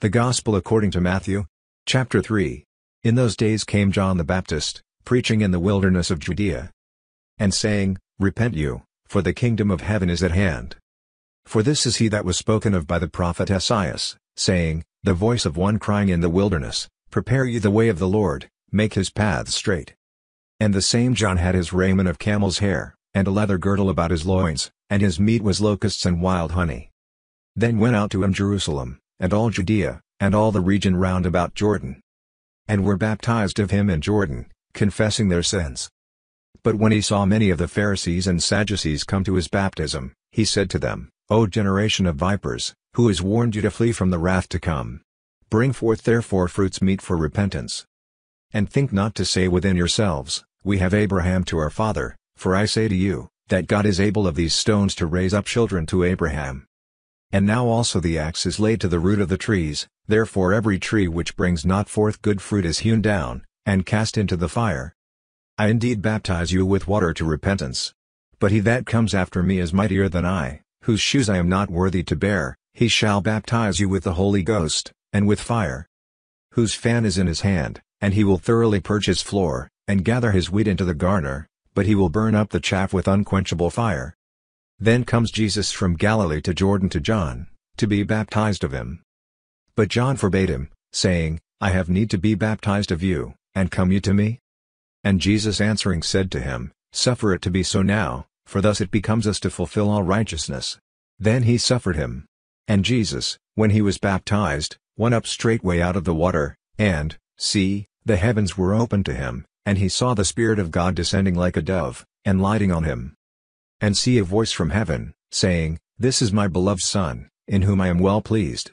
The Gospel according to Matthew. Chapter 3. In those days came John the Baptist, preaching in the wilderness of Judea. And saying, Repent you, for the kingdom of heaven is at hand. For this is he that was spoken of by the prophet Esaias, saying, The voice of one crying in the wilderness, Prepare ye the way of the Lord, make his paths straight. And the same John had his raiment of camel's hair, and a leather girdle about his loins, and his meat was locusts and wild honey. Then went out to him Jerusalem, and all Judea, and all the region round about Jordan. And were baptized of him in Jordan, confessing their sins. But when he saw many of the Pharisees and Sadducees come to his baptism, he said to them, O generation of vipers, who has warned you to flee from the wrath to come? Bring forth therefore fruits meet for repentance. And think not to say within yourselves, We have Abraham to our father, for I say to you, that God is able of these stones to raise up children to Abraham. And now also the axe is laid to the root of the trees, therefore every tree which brings not forth good fruit is hewn down, and cast into the fire. I indeed baptize you with water to repentance. But he that comes after me is mightier than I, whose shoes I am not worthy to bear, he shall baptize you with the Holy Ghost, and with fire. Whose fan is in his hand, and he will thoroughly purge his floor, and gather his wheat into the garner, but he will burn up the chaff with unquenchable fire. Then comes Jesus from Galilee to Jordan to John, to be baptized of him. But John forbade him, saying, I have need to be baptized of you, and come you to me? And Jesus answering said to him, Suffer it to be so now, for thus it becomes us to fulfill all righteousness. Then he suffered him. And Jesus, when he was baptized, went up straightway out of the water, and, see, the heavens were opened to him, and he saw the Spirit of God descending like a dove, and lighting on him. And see a voice from heaven, saying, This is my beloved Son, in whom I am well pleased.